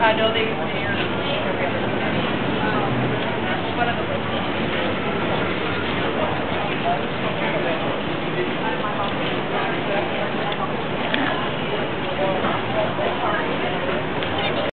I know they